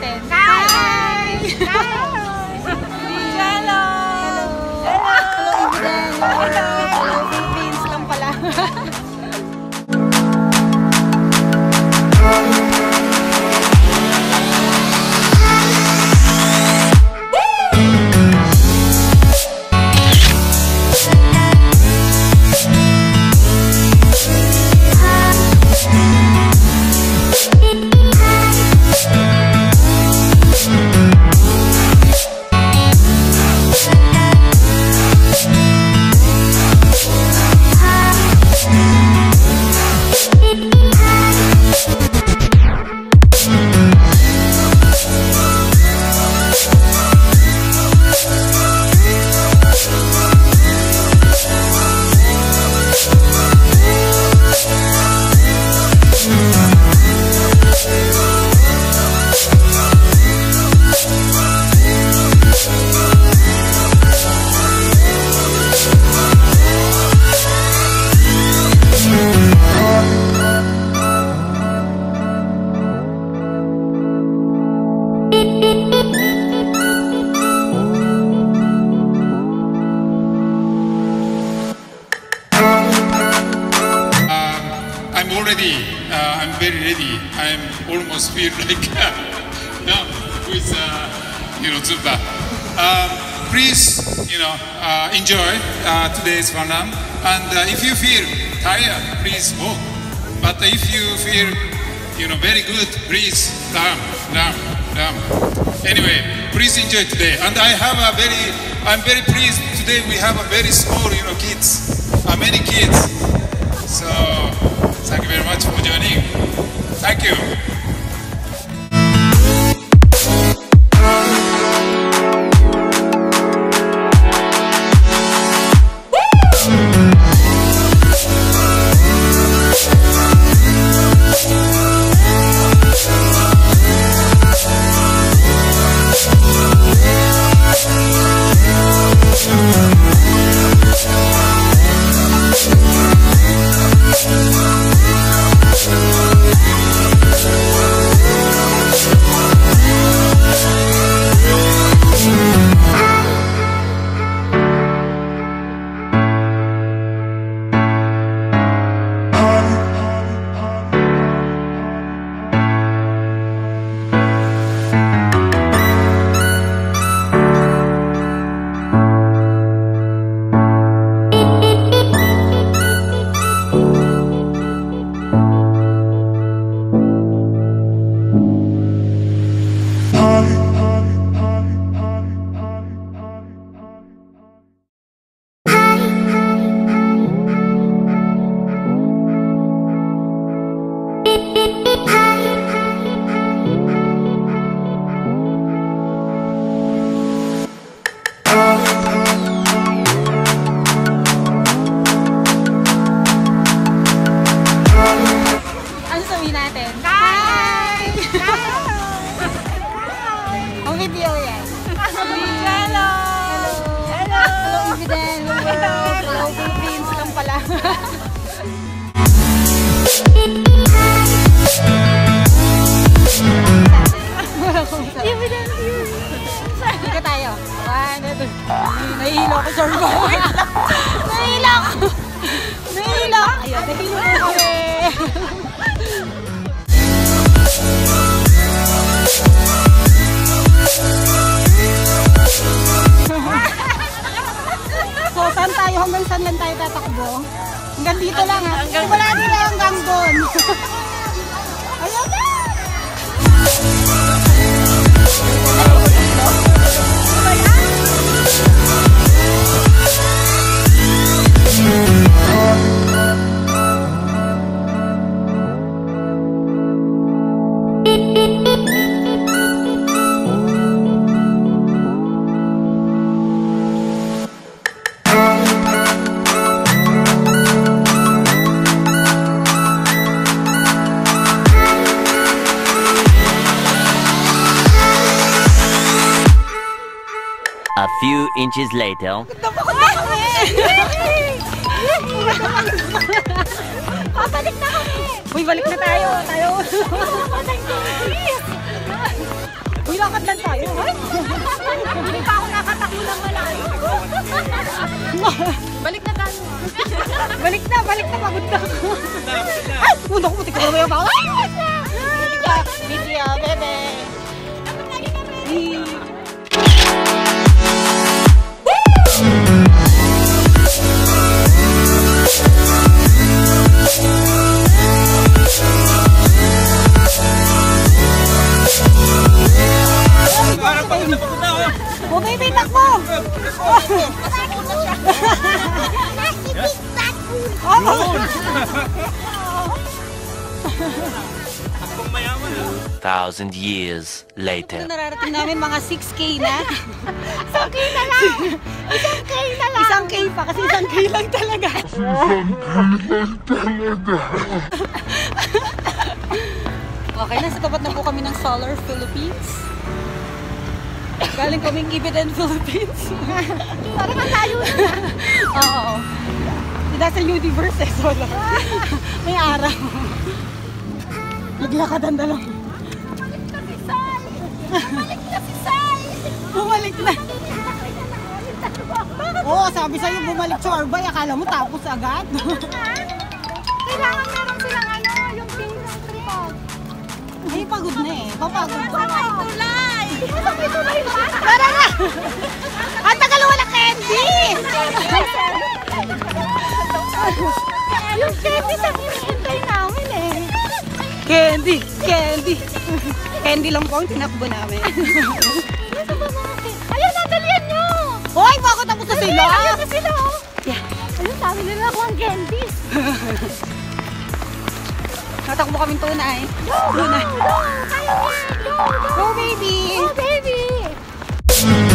natin. Hi! Hello! Hello! Hello, Hello, Philippines lang pala. I'm uh, I'm very ready. I'm almost feel like now with, uh, you know, Zumba. Um, please, you know, uh, enjoy uh, today's Vanam. And uh, if you feel tired, please walk. But if you feel, you know, very good, please down, down, down. Anyway, please enjoy today. And I have a very, I'm very pleased today. We have a very small, you know, kids, uh, many kids. So thank you very much for joining. Saan lang tayo tatakbo? Hanggang dito lang ha. Wala nila hanggang doon. few inches later. Babalik na kami! Uy, balik na tayo! Tayo! Lakad lang tayo. Ay! Hindi pa ako nakatakbo ng malayo. Balik na tayo. balik na, balik na. Pagod na ako. Ay! Puno ko, puti ko na ba Ay! Video, bebe. Oh, 2,000 years later. Ano nararating namin? Mga 6K na? 1K na lang! 1K na lang! 1K pa kasi 1K lang talaga. 1K lang talaga. okay, nasa tapat na po kami ng Solar Philippines. Galing kaming Ibiden Philippines. Parang ang layo na. Oo. Nasa universe eh, Solar. May araw. Naglakad ang dalawang. Bumalik na si Sai. Bumalik na. Oo, sabi sa'yo bumalik Chorbay. Akala mo tapos agad. Kailangan meron silang ano, yung pink tripod. Ay, pagod na eh. Papagod pa. Sa may tulay. Sa may tulay ba? Tara na! Ang tagal wala candy! Yung candy sa hinihintay namin eh. Candy! Candy! Candy lang po ang tinakbo namin. Ano ba candy? Ayun, nadalian nyo! Hoy, bakit tapos na sila? Ayun na sila oh. Yeah. Ayun, sabi nila ako ang candy. Natakbo kaming tunay. Tunay. Go! Kaya mo! Go! Go! Go, baby! Go, baby!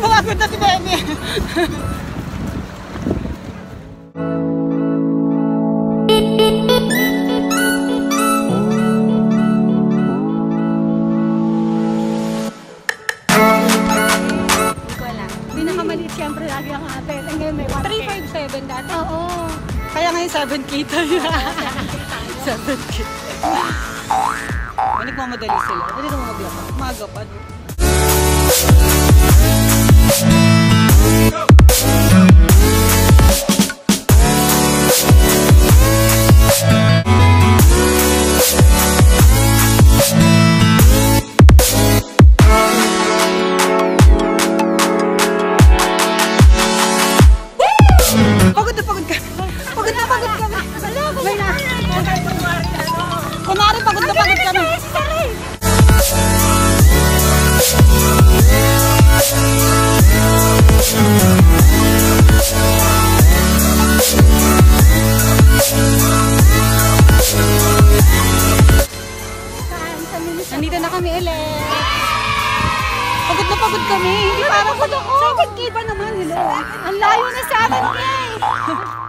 Mapagod na si. Pinakamaliit siyempre lagi ang ate. Ngayon may 1K. 357 dati. Oo. Kaya ngayon 7K tayo. 7K. Ay, nagmamadali sila. Pwede naman maglakad. Maga pa. Go. Ang layo na sa amin, Kay!